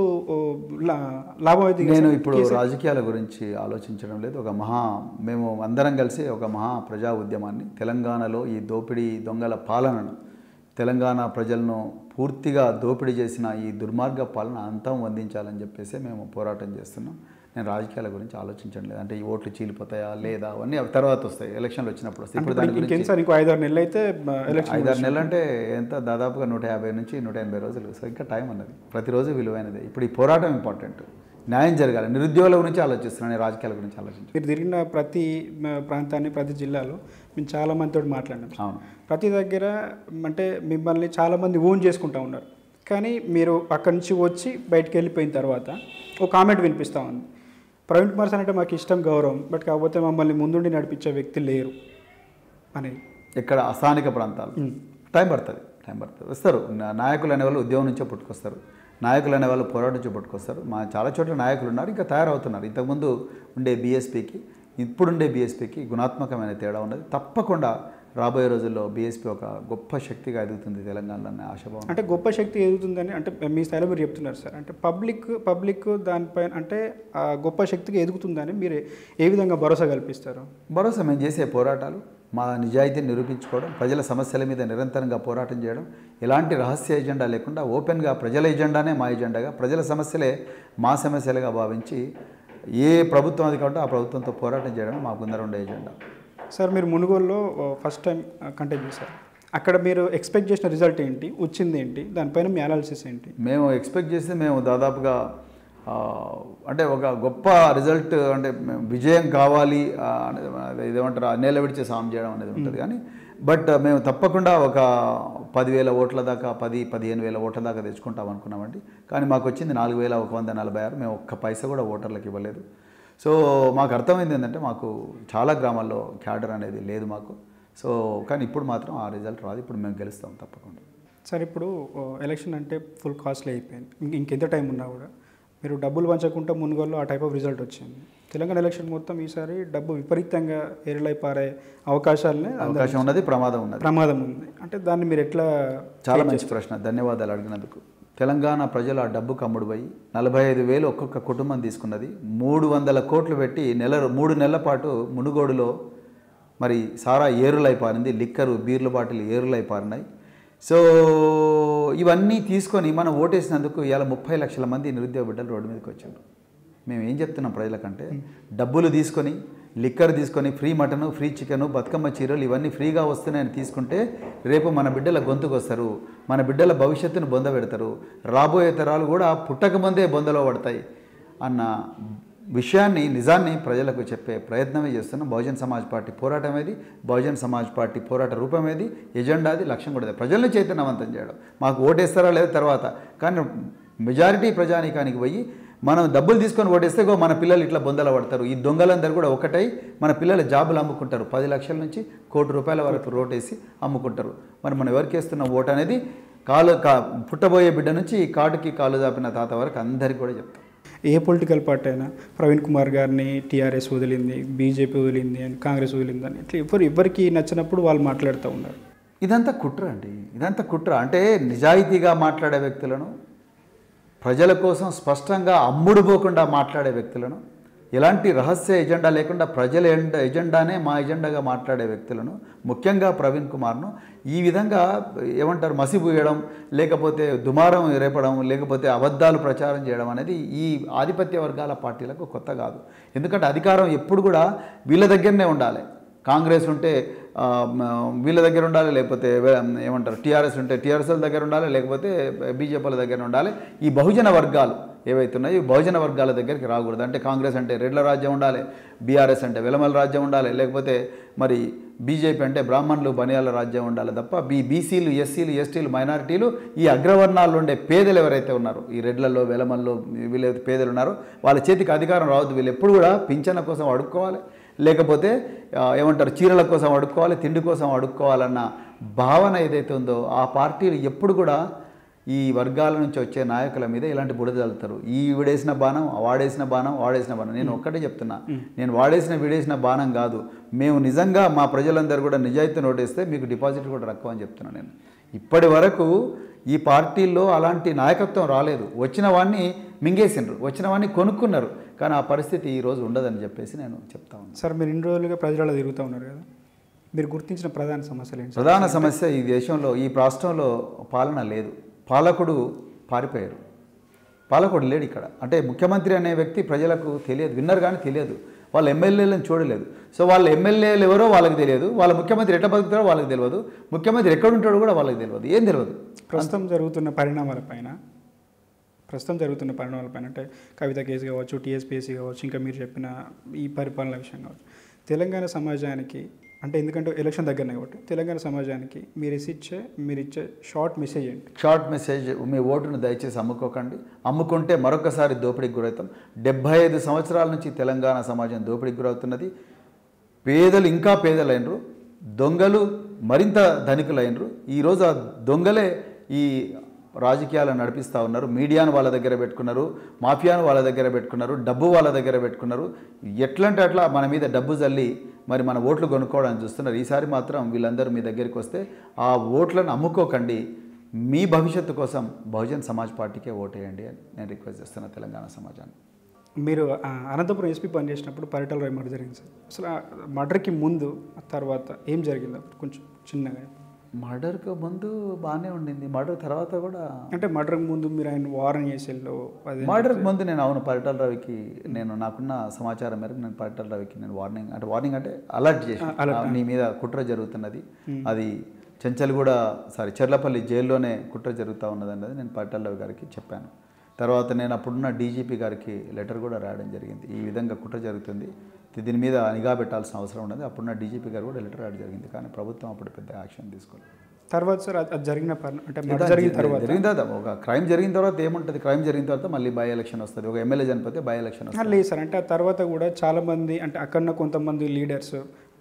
Speaker 1: లాభం అయితే
Speaker 2: నేను ఇప్పుడు రాజకీయాల గురించి ఆలోచించడం లేదు. ఒక మహా మేము అందరం కలిసి ఒక మహా ప్రజా ఉద్యమాన్ని తెలంగాణలో ఈ దోపిడీ దొంగల పాలనను తెలంగాణ ప్రజలను పూర్తిగా దోపిడీ చేసిన ఈ దుర్మార్గ పాలన అంతం వందించాలని చెప్పేసి మేము పోరాటం చేస్తున్నాం. నేను రాజకీయాల గురించి ఆలోచించడం లేదు. అంటే ఈ ఓట్లు చీలిపోతాయా లేదా అవన్నీ అవి తర్వాత వస్తాయి. ఎలక్షన్లు వచ్చినప్పుడు వస్తాయి. ఇప్పుడు దాని గురించి
Speaker 1: ఇంకేం ఐదారు నెలలు అయితే ఎలక్షన్
Speaker 2: ఐదారు నెలలు అంటే ఎంత? దాదాపుగా నూట యాభై నుంచి నూట ఎనభై రోజులు. సో ఇంకా టైం ఉన్నది ప్రతిరోజు విలువైనదే. ఇప్పుడు ఈ పోరాటం ఇంపార్టెంట్. న్యాయం జరగాలి. నిరుద్యోగుల గురించి ఆలోచిస్తున్నాను. నేను రాజకీయాల గురించి ఆలోచించాను.
Speaker 1: మీరు తిరిగిన ప్రతి ప్రాంతాన్ని ప్రతి జిల్లాలో మేము చాలా మందితో మాట్లాడినాం.
Speaker 2: అవును.
Speaker 1: ప్రతి దగ్గర అంటే మిమ్మల్ని చాలామంది ఓన్ చేసుకుంటా ఉన్నారు. కానీ మీరు అక్కడి నుంచి వచ్చి బయటికి వెళ్ళిపోయిన తర్వాత ఒక కామెంట్ వినిపిస్తూ ఉంది. ప్రవీణ్ కుమార్ సార్ అంటే మాకు ఇష్టం గౌరవం బట్ కాకపోతే మమ్మల్ని ముందుండి నడిపించే వ్యక్తి లేరు అనేది
Speaker 2: ఇక్కడ అస్థానిక ప్రాంతాలు. టైం పడుతుంది టైం పడుతుంది. వస్తారు. నాయకులు అనేవాళ్ళు ఉద్యోగం నుంచే పుట్టుకొస్తారు. నాయకులు అనేవాళ్ళు పోరాటం నుంచి పుట్టుకొస్తారు. మా చాలా చోట్ల నాయకులు ఉన్నారు ఇంకా తయారవుతున్నారు. ఇంతకుముందు ఉండే బీఎస్పీకి ఇప్పుడుండే బీఎస్పీకి గుణాత్మకమైన తేడా ఉన్నది. తప్పకుండా రాబోయే రోజుల్లో బీఎస్పీ ఒక గొప్ప శక్తిగా ఎదుగుతుంది తెలంగాణలో అనే ఆశాభావం
Speaker 1: అంటే గొప్ప శక్తి ఎదుగుతుందని అంటే మీ స్థాయిలో మీరు చెప్తున్నారు సార్. అంటే పబ్లిక్ పబ్లిక్ దానిపైన అంటే ఆ గొప్ప శక్తికి ఎదుగుతుందని మీరు ఏ విధంగా భరోసా కల్పిస్తారు?
Speaker 2: భరోసా మేము చేసే పోరాటాలు మా నిజాయితీని నిరూపించుకోవడం ప్రజల సమస్యల మీద నిరంతరంగా పోరాటం చేయడం ఎలాంటి రహస్య ఎజెండా లేకుండా ఓపెన్గా ప్రజల ఎజెండానే మా ఎజెండాగా ప్రజల సమస్యలే మా సమస్యలుగా భావించి ఏ ప్రభుత్వం అది కాబట్టి ఆ ప్రభుత్వంతో పోరాటం చేయడం మా ముందర ఉండే ఎజెండా.
Speaker 1: సార్ మీరు మునుగోలులో ఫస్ట్ టైం కంటెక్ట్ చేశారు. అక్కడ మీరు ఎక్స్పెక్ట్ చేసిన రిజల్ట్ ఏంటి? వచ్చింది ఏంటి? దానిపైన మీ అనాలిసిస్ ఏంటి?
Speaker 2: మేము ఎక్స్పెక్ట్ చేస్తే మేము దాదాపుగా అంటే ఒక గొప్ప రిజల్ట్ అంటే విజయం కావాలి అనేది అది ఇదేమంటారు నేల విడిచే సాయం చేయడం అనేది ఉంటుంది. కానీ బట్ మేము తప్పకుండా ఒక పదివేల ఓట్ల దాకా పది పదిహేను వేల ఓట్ల దాకా తెచ్చుకుంటాం అనుకున్నామండి. కానీ మాకు వచ్చింది నాలుగు వేల ఒక వంద నలభై ఆరు. మేము ఒక్క పైసా కూడా ఓటర్లకు ఇవ్వలేదు. సో మాకు అర్థమైంది ఏంటంటే మాకు చాలా గ్రామాల్లో క్యాడర్ అనేది లేదు మాకు. సో కానీ ఇప్పుడు మాత్రం ఆ రిజల్ట్ రాదు. ఇప్పుడు మేము గెలుస్తాం తప్పకుండా.
Speaker 1: సార్ ఇప్పుడు ఎలక్షన్ అంటే ఫుల్ కాస్ట్లీ అయిపోయింది. ఇంక- ఇంకెంత టైం ఉన్నా కూడా. మీరు డబ్బులు పంచకుండా మునుగోలు ఆ టైప్ ఆఫ్ రిజల్ట్ వచ్చింది. తెలంగాణ ఎలక్షన్ మొత్తం ఈసారి డబ్బు విపరీతంగా ఎరలై పారే అవకాశాలనే
Speaker 2: అవకాశం ఉన్నది ప్రమాదం ఉన్నది.
Speaker 1: ప్రమాదం ఉంది. అంటే దాన్ని మీరు ఎట్లా
Speaker 2: చాలా మంచి ప్రశ్న. ధన్యవాదాలు అడిగినందుకు. తెలంగాణ ప్రజలు ఆ డబ్బుకు అమ్ముడుపోయి నలభై ఐదు వేలు ఒక్కొక్క కుటుంబం తీసుకున్నది. మూడు వందల కోట్లు పెట్టి నెల మూడు నెలల పాటు మునుగోడులో మరి సారా ఏరులై పారింది లిక్కరు బీర్ల బాటిల్ ఏరులై పారినాయి. సో ఇవన్నీ తీసుకొని మనం ఓటేసినందుకు ఇవాళ ముప్పై లక్షల మంది నిరుద్యోగ బిడ్డలు రోడ్డు మీదకి వచ్చారు. మేము ఏం చెప్తున్నాం ప్రజలకంటే డబ్బులు తీసుకొని లిక్కర్ తీసుకొని free mutton free chicken Bathukamma చీరలు ఇవన్నీ ఫ్రీగా వస్తున్నాయని తీసుకుంటే రేపు మన బిడ్డల గొంతుకు వస్తారు. మన బిడ్డల భవిష్యత్తును బొంద పెడతారు. రాబోయే తరాలు కూడా పుట్టక ముందే బొందలో పడతాయి అన్న విషయాన్ని నిజాన్ని ప్రజలకు చెప్పే ప్రయత్నమే చేస్తున్నాం. బహుజన్ సమాజ్ పార్టీ పోరాటం ఏది? బహుజన్ సమాజ్ పార్టీ పోరాట రూపం ఏది? ఎజెండాది లక్ష్యం కూడా. ప్రజల్ని చైతన్యవంతం చేయడం. మాకు ఓటేస్తారా లేదా తర్వాత. కానీ మెజారిటీ ప్రజానీకానికి పోయి మనం డబ్బులు తీసుకొని ఓటేస్తే గో మన పిల్లలు ఇట్లా బొందల పడతారు. ఈ దొంగలందరూ కూడా ఒకటై మన పిల్లల జాబులు అమ్ముకుంటారు. పది లక్షల నుంచి కోటి రూపాయల వరకు రోటేసి అమ్ముకుంటారు. మరి మనం ఎవరికి వేస్తున్న ఓటు అనేది కాలు కా పుట్టబోయే బిడ్డ నుంచి ఈ కాటుకి కాలు దాపిన తాత వరకు అందరికీ కూడా చెప్తాం.
Speaker 1: ఏ పొలిటికల్ పార్టీ అయినా ప్రవీణ్ కుమార్ గారిని టీఆర్ఎస్ వదిలింది బీజేపీ వదిలింది అని కాంగ్రెస్ వదిలింది అని ఇట్లా ఎవరు ఎవరికి నచ్చినప్పుడు వాళ్ళు మాట్లాడుతూ ఉన్నారు.
Speaker 2: ఇదంతా కుట్ర అండి. ఇదంతా కుట్ర. అంటే నిజాయితీగా మాట్లాడే వ్యక్తులను ప్రజల కోసం స్పష్టంగా అమ్ముడుపోకుండా మాట్లాడే వ్యక్తులను ఎలాంటి రహస్య ఎజెండా లేకుండా ప్రజల ఎండ ఎజెండానే మా ఎజెండాగా మాట్లాడే వ్యక్తులను ముఖ్యంగా ప్రవీణ్ కుమార్ను ఈ విధంగా ఏమంటారు మసిపోయడం లేకపోతే దుమారం రేపడం లేకపోతే అబద్ధాలు ప్రచారం చేయడం అనేది ఈ ఆధిపత్య వర్గాల పార్టీలకు కొత్త కాదు. ఎందుకంటే అధికారం ఎప్పుడు కూడా వీళ్ళ దగ్గరనే ఉండాలి. కాంగ్రెస్ ఉంటే వీళ్ళ దగ్గర ఉండాలి లేకపోతే ఏమంటారు టీఆర్ఎస్ ఉంటే టీఆర్ఎస్ఎల్ దగ్గర ఉండాలి లేకపోతే బీజేపీల దగ్గర ఉండాలి. ఈ బహుజన వర్గాలు ఏవైతే ఉన్నాయో ఈ బహుజన వర్గాల దగ్గరికి రాకూడదు. అంటే కాంగ్రెస్ అంటే రెడ్ల రాజ్యం ఉండాలి బీఆర్ఎస్ అంటే వెలమల రాజ్యం ఉండాలి లేకపోతే మరి బీజేపీ అంటే బ్రాహ్మణులు బనియాల రాజ్యం ఉండాలి తప్ప బీ బీసీలు ఎస్సీలు ఎస్టీలు మైనారిటీలు ఈ అగ్రవర్ణాల్లో ఉండే పేదలు ఎవరైతే ఉన్నారో ఈ రెడ్లలో వెలమల్లో వీళ్ళైతే పేదలు ఉన్నారో వాళ్ళ చేతికి అధికారం రావద్దు. వీళ్ళు ఎప్పుడు కూడా పింఛన కోసం అడుక్కోవాలి. లేకపోతే ఏమంటారు చీరల కోసం అడుక్కోవాలి తిండి కోసం అడుక్కోవాలన్న భావన ఏదైతే ఉందో ఆ పార్టీలు ఎప్పుడు కూడా ఈ వర్గాల నుంచి వచ్చే నాయకుల మీద ఇలాంటి బుడద చల్లుతారు ఈ విడేసిన బాణం వాడేసిన బాణం వాడేసిన బాణం. నేను ఒక్కటే చెప్తున్నా. నేను వాడేసిన విడేసిన బాణం కాదు. మేము నిజంగా మా ప్రజలందరూ కూడా నిజాయితీ నోటేస్తే మీకు డిపాజిట్ కూడా రక్కువ అని చెప్తున్నా నేను. ఇప్పటి వరకు ఈ పార్టీల్లో అలాంటి నాయకత్వం రాలేదు. వచ్చిన వాడిని మింగేసిండ్రు. వచ్చిన వాడిని కొనుక్కున్నారు. కానీ ఆ పరిస్థితి ఈ రోజు ఉండదని చెప్పేసి నేను చెప్తా ఉన్నాను
Speaker 1: సార్ మీరు ఇన్ని రోజులుగా ప్రజలలో తిరుగుతూ ఉన్నారు కదా. మీరు గుర్తించిన ప్రధాన సమస్యలు ఏంటి
Speaker 2: ప్రధాన సమస్య ఈ దేశంలో ఈ రాష్ట్రంలో పాలన లేదు. పాలకుడు పారిపోయారు. పాలకుడు లేడు ఇక్కడ. అంటే ముఖ్యమంత్రి అనే వ్యక్తి ప్రజలకు తెలియదు విన్నర్ కానీ తెలియదు. వాళ్ళ ఎమ్మెల్యేలను చూడలేదు. సో వాళ్ళ ఎమ్మెల్యేలు ఎవరో వాళ్ళకి తెలియదు. వాళ్ళ ముఖ్యమంత్రి ఎట్లా బతుకుతారో వాళ్ళకి తెలియదు. ముఖ్యమంత్రి ఎక్కడ ఉంటాడో కూడా వాళ్ళకి తెలియదు. ఏం తెలియదు?
Speaker 1: ప్రస్తుతం జరుగుతున్న పరిణామాలపైన ప్రస్తుతం జరుగుతున్న పరిణామాలపైన అంటే కవిత కేసు కావచ్చు టీఎస్పీఎస్సీ కావచ్చు ఇంకా మీరు చెప్పిన ఈ పరిపాలన విషయం కావచ్చు. తెలంగాణ సమాజానికి అంటే ఎందుకంటే ఎలక్షన్ దగ్గరనే కాబట్టి తెలంగాణ సమాజానికి మీరు ఇచ్చే మీరు ఇచ్చే షార్ట్ మెసేజ్ ఏంటి?
Speaker 2: షార్ట్ మెసేజ్ మీ ఓటును దయచేసి అమ్ముకోకండి. అమ్ముకుంటే మరొకసారి దోపిడీకి గురవుతాం. డెబ్బై ఐదు సంవత్సరాల నుంచి తెలంగాణ సమాజం దోపిడీకి గురవుతున్నది. పేదలు ఇంకా పేదలైనరు. దొంగలు మరింత ధనికులైనరు. ఈరోజు ఆ దొంగలే ఈ రాజకీయాలను నడిపిస్తూ ఉన్నారు. మీడియాను వాళ్ళ దగ్గర పెట్టుకున్నారు. మాఫియాను వాళ్ళ దగ్గర పెట్టుకున్నారు. డబ్బు వాళ్ళ దగ్గర పెట్టుకున్నారు. ఎట్లంటే అట్లా మన మీద డబ్బు జల్లి మరి మన ఓట్లు కొనుక్కోవడానికి చూస్తున్నారు. ఈసారి మాత్రం వీళ్ళందరూ మీ దగ్గరికి వస్తే ఆ ఓట్లను అమ్ముకోకండి. మీ భవిష్యత్తు కోసం బహుజన్ సమాజ్ పార్టీకే ఓటేయండి అని నేను రిక్వెస్ట్ చేస్తున్నా తెలంగాణ సమాజాన్ని.
Speaker 1: మీరు అనంతపురం ఎస్పీ పనిచేసినప్పుడు పరిటాల రాయ్ మర్డర్ జరిగింది సార్. అసలు మర్డర్కి ముందు తర్వాత ఏం జరిగింది? అప్పుడు కొంచెం చిన్నగా
Speaker 2: మర్డర్కి ముందు బాగానే ఉండింది. మర్డర్ తర్వాత కూడా
Speaker 1: అంటే మర్డర్కి ముందు మీరు ఆయన వారన్ అదే
Speaker 2: మర్డర్కి ముందు నేను అవును పరిటాల రవికి నేను నాకున్న సమాచారం మేరకు నేను పరిటాల రవికి నేను వార్నింగ్ అంటే వార్నింగ్ అంటే అలర్ట్ చేసి నీ మీద కుట్ర జరుగుతున్నది. అది చెంచల్గూడ సారీ చెర్లపల్లి జైల్లోనే కుట్ర జరుగుతూ ఉన్నది అన్నది నేను పరిటాల రవి గారికి చెప్పాను. తర్వాత నేను అప్పుడున్న డీజీపీ గారికి లెటర్ కూడా రాయడం జరిగింది. ఈ విధంగా కుట్ర జరుగుతుంది. దీని మీద నిఘా పెట్టాల్సిన అవసరం ఉన్నది అప్పుడున్న డీజీపీ గారు కూడా లెటర్ రాయడం జరిగింది. కానీ ప్రభుత్వం అప్పుడు పెద్ద యాక్షన్ తీసుకోలేదు.
Speaker 1: తర్వాత సార్ అది- జరిగిన అంటే జరిగిన తర్వాత?
Speaker 2: జరిగిన తర్వాత ఒక క్రైమ్ జరిగిన తర్వాత ఏముంటుంది? క్రైమ్ జరిగిన తర్వాత మళ్ళీ బై ఎలక్షన్ వస్తుంది. ఒక ఎమ్మెల్యే చనిపోతే బై ఎలక్షన్ వస్తుంది.
Speaker 1: లేదు సార్. అంటే ఆ తర్వాత కూడా చాలా మంది అంటే అక్కడన్న కొంతమంది లీడర్స్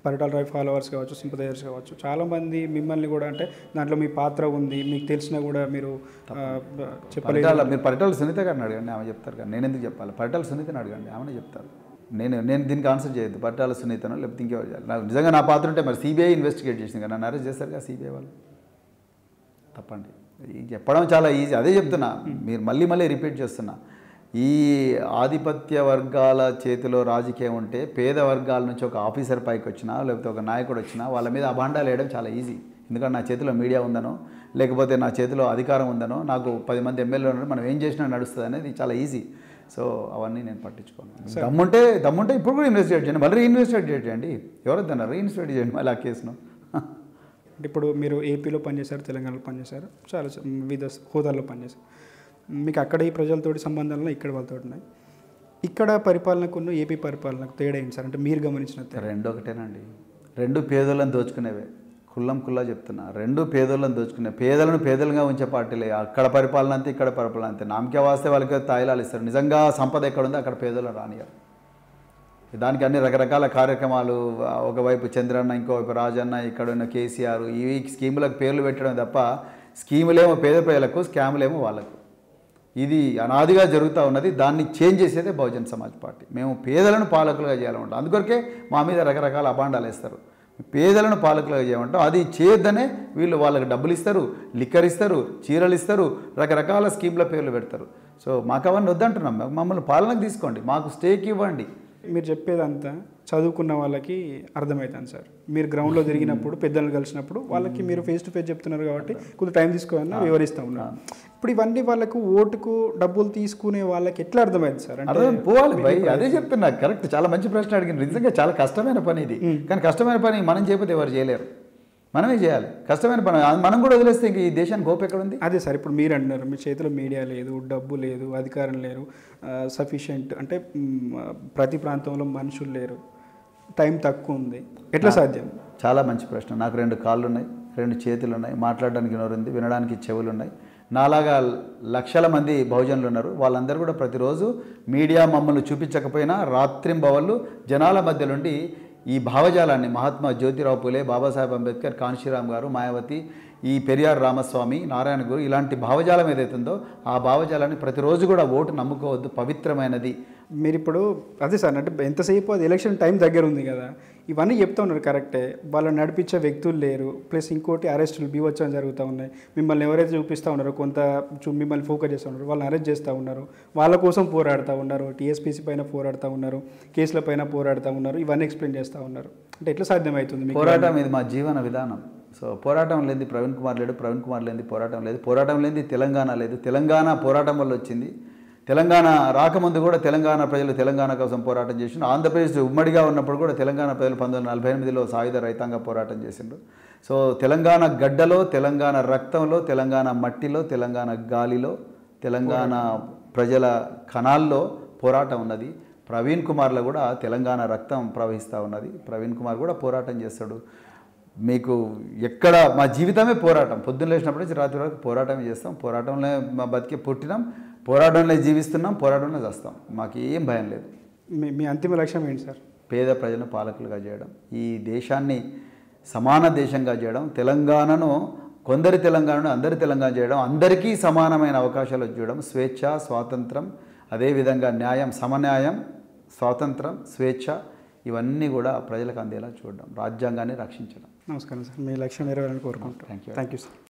Speaker 1: పరిటాల రాయ్ ఫాలోవర్స్ కావచ్చు సింపదైజర్స్ కావచ్చు చాలా మంది మిమ్మల్ని కూడా అంటే దాంట్లో మీ పాత్ర ఉంది. మీకు తెలిసినా కూడా మీరు చెప్పలేదు.
Speaker 2: పరిటాల మీరు పరిటాల సునీత గారిని అడగండి. ఆమె చెప్తారు కానీ నేను ఎందుకు చెప్పాలి? పరిటాల సునీతని అడగండి. ఆమెనే చెప్తారు. నేను నేను దీనికి ఆన్సర్ చేయొద్దు. పట్టాల సునీతను లేకపోతే ఇంకెవరు చేయాలి? నాకు నిజంగా నా పాత్ర ఉంటే మరి సిబిఐ ఇన్వెస్టిగేట్ చేసింది కదా నన్ను అరెస్ట్ చేస్తారు కదా సిబిఐ వాళ్ళు? తప్పండి. చెప్పడం చాలా ఈజీ అదే చెప్తున్నా మీరు మళ్ళీ మళ్ళీ రిపీట్ చేస్తున్నా. ఈ ఆధిపత్య వర్గాల చేతిలో రాజకీయం ఉంటే పేద వర్గాల నుంచి ఒక ఆఫీసర్ పైకి వచ్చినా లేకపోతే ఒక నాయకుడు వచ్చినా వాళ్ళ మీద అభాండాలు వేయడం చాలా ఈజీ ఎందుకంటే నా చేతిలో మీడియా ఉందనో లేకపోతే నా చేతిలో అధికారం ఉందనో నాకు పది మంది ఎమ్మెల్యేలు ఉన్నారు మనం ఏం చేసినా నడుస్తుంది అనేది చాలా ఈజీ సో అవన్నీ నేను పట్టించుకోను. దమ్ముంటే దమ్ముంటే ఇప్పుడు కూడా ఇన్వెస్టిగేట్ చేయండి మళ్ళీ ఇన్వెస్టిగేట్ చేయండి. ఎవరొద్దన్నారు రీఇన్వెస్టిగేట్ చేయండి మళ్ళీ ఆ కేసును
Speaker 1: అంటే ఇప్పుడు మీరు ఏపీలో పనిచేశారు తెలంగాణలో పనిచేశారు చాలా వివిధ హోదాల్లో పనిచేశారు. మీకు అక్కడ ఈ ప్రజలతోటి సంబంధాలను ఇక్కడ వాళ్ళతో ఉన్నాయి. ఇక్కడ పరిపాలనకు ఏపీ పరిపాలనకు తేడా ఏంటి సార్? అంటే మీరు గమనించిన
Speaker 2: రెండు ఒకటేనండి. రెండు పేదలను దోచుకునేవే. కుల్లం కుల్లా చెప్తున్నా. రెండు పేదలను దోచుకునే పేదలను పేదలుగా ఉంచే పార్టీలే. అక్కడ పరిపాలన అంతే ఇక్కడ పరిపాలన అంతే. నామకే వాస్తే వాళ్ళకి తాయిలాలు ఇస్తారు. నిజంగా సంపద ఎక్కడ ఉందో అక్కడ పేదలు రానియారు దానికి అన్ని రకరకాల కార్యక్రమాలు ఒకవైపు చంద్రన్న ఇంకోవైపు రాజన్న ఇక్కడ ఉన్న కేసీఆర్ ఈ స్కీములకు పేర్లు పెట్టడం తప్ప స్కీములేమో పేద ప్రజలకు స్కాములేమో వాళ్ళకు. ఇది అనాదిగా జరుగుతూ ఉన్నది. దాన్ని చేంజ్ చేసేదే బహుజన్ సమాజ్ పార్టీ. మేము పేదలను పాలకులుగా చేయాలన్నమాట అందుకొరకే మా మీద రకరకాల అభాండాలు వేస్తారు. పేదలను పాలకులుగా చేయమంటాం. అది చేయొద్దనే వీళ్ళు వాళ్ళకి డబ్బులు ఇస్తారు లిక్కర్ ఇస్తారు చీరలు ఇస్తారు రకరకాల స్కీమ్ల పేర్లు పెడతారు. సో మాకు అవన్నీ వద్దంటున్నాం. మమ్మల్ని పాలనకు తీసుకోండి. మాకు స్టేక్ ఇవ్వండి.
Speaker 1: మీరు చెప్పేదంతా చదువుకున్న వాళ్ళకి అర్థమవుతుంది సార్. మీరు గ్రౌండ్లో తిరిగినప్పుడు పెద్దలను కలిసినప్పుడు వాళ్ళకి మీరు ఫేస్ టు ఫేస్ చెప్తున్నారు కాబట్టి కొంచెం టైం తీసుకోవాలని వివరిస్తూ ఉన్నారు ఇప్పుడు ఇవన్నీ వాళ్ళకు ఓటుకు డబ్బులు తీసుకునే వాళ్ళకి ఎట్లా అర్థమైంది సార్? అంటే
Speaker 2: అర్థం పోవాలి భయ్. అదే చెప్తున్నా కరెక్ట్ చాలా మంచి ప్రశ్న అడిగింది నిజంగా చాలా కష్టమైన పని ఇది. కానీ కష్టమైన పని మనం చేయకపోతే ఎవరు చేయలేరు. మనమే చేయాలి. కష్టమైన పని మనం కూడా వదిలేస్తే ఇంక ఈ దేశానికి గోపు ఎక్కడ ఉంది
Speaker 1: అదే సార్ ఇప్పుడు మీరు అంటున్నారు మీ చేతిలో మీడియా లేదు డబ్బు లేదు అధికారం లేరు సఫిషియెంట్ అంటే ప్రతి ప్రాంతంలో మనుషులు లేరు. టైం తక్కువ ఉంది. ఎట్లా సాధ్యం?
Speaker 2: చాలా మంచి ప్రశ్న. నాకు రెండు కాళ్ళు ఉన్నాయి రెండు చేతులు ఉన్నాయి మాట్లాడడానికి నోరు ఉంది వినడానికి చెవులు ఉన్నాయి నాలాగా లక్షల మంది బహుజనులు ఉన్నారు. వాళ్ళందరూ కూడా ప్రతిరోజు మీడియా మమ్మల్ని చూపించకపోయినా రాత్రింబవళ్ళు జనాల మధ్య నుండి ఈ భావజాలాన్ని మహాత్మా జ్యోతిరావు పూలే బాబాసాహెబ్ అంబేద్కర్ కాన్షీరామ్ గారు మాయావతి ఈ పెరియార్ రామస్వామి నారాయణ గురు ఇలాంటి భావజాలం ఏదైతే ఉందో ఆ భావజాలాన్ని ప్రతిరోజు కూడా ఓటు నమ్ముకోవద్దు. పవిత్రమైనది.
Speaker 1: మీరు ఇప్పుడు అదే సార్ అంటే ఎంతసేపు అది ఎలక్షన్ టైం దగ్గర ఉంది కదా ఇవన్నీ చెప్తా ఉన్నారు కరెక్టే. వాళ్ళని నడిపించే వ్యక్తులు లేరు. ప్లస్ ఇంకోటి అరెస్టులు బీవచ్చని జరుగుతూ ఉన్నాయి. మిమ్మల్ని ఎవరైతే చూపిస్తూ ఉన్నారో కొంత మిమ్మల్ని ఫోకస్ చేస్తూ ఉన్నారు వాళ్ళని అరెస్ట్ చేస్తూ ఉన్నారు. వాళ్ళ కోసం పోరాడుతూ ఉన్నారు. టీఎస్పీసీ పైన పోరాడుతూ ఉన్నారు. కేసుల పైన పోరాడుతూ ఉన్నారు. ఇవన్నీ ఎక్స్ప్లెయిన్ చేస్తూ ఉన్నారు. అంటే ఎట్లా సాధ్యమవుతుంది మీకు?
Speaker 2: పోరాటం ఇది మా జీవన విధానం. సో పోరాటం లేని ప్రవీణ్ కుమార్ లేడు ప్రవీణ్ కుమార్ లేని పోరాటం లేదు. పోరాటం లేని తెలంగాణ లేదు. తెలంగాణ పోరాటం వల్ల వచ్చింది. తెలంగాణ రాకముందు కూడా తెలంగాణ ప్రజలు తెలంగాణ కోసం పోరాటం చేసిండ్రు. ఆంధ్రప్రదేశ్ ఉమ్మడిగా ఉన్నప్పుడు కూడా తెలంగాణ ప్రజలు పంతొమ్మిది నలభై ఎనిమిదిలో సాయుధ రైతాంగ పోరాటం చేసిండ్రు. సో తెలంగాణ గడ్డలో తెలంగాణ రక్తంలో తెలంగాణ మట్టిలో తెలంగాణ గాలిలో తెలంగాణ ప్రజల కణాల్లో పోరాటం ఉన్నది. ప్రవీణ్ కుమార్లో కూడా తెలంగాణ రక్తం ప్రవహిస్తూ ఉన్నది. ప్రవీణ్ కుమార్ కూడా పోరాటం చేస్తాడు. మీకు ఎక్కడ మా జీవితమే పోరాటం. పొద్దున్న లేచినప్పటి నుంచి రాత్రి వరకు పోరాటమే చేస్తాం. పోరాటంలో మా బతికే పుట్టినాం. పోరాటంలో జీవిస్తున్నాం పోరాటంలో చేస్తాం. మాకు ఏం భయం లేదు.
Speaker 1: మీ మీ అంతిమ లక్ష్యం ఏంటి సార్?
Speaker 2: పేద ప్రజలను పాలకులుగా చేయడం ఈ దేశాన్ని సమాన దేశంగా చేయడం తెలంగాణను కొందరి తెలంగాణను అందరి తెలంగాణ చేయడం అందరికీ సమానమైన అవకాశాలు చూడడం స్వేచ్ఛ స్వాతంత్రం అదేవిధంగా న్యాయం సమన్యాయం స్వాతంత్రం స్వేచ్ఛ ఇవన్నీ కూడా ప్రజలకు అందేలా చూడడం రాజ్యాంగాన్ని రక్షించడం.
Speaker 1: నమస్కారం సార్. మీ లక్ష్యం నెరవేరాలని కోరుకుంటాం
Speaker 2: Thank you.
Speaker 1: Thank you sir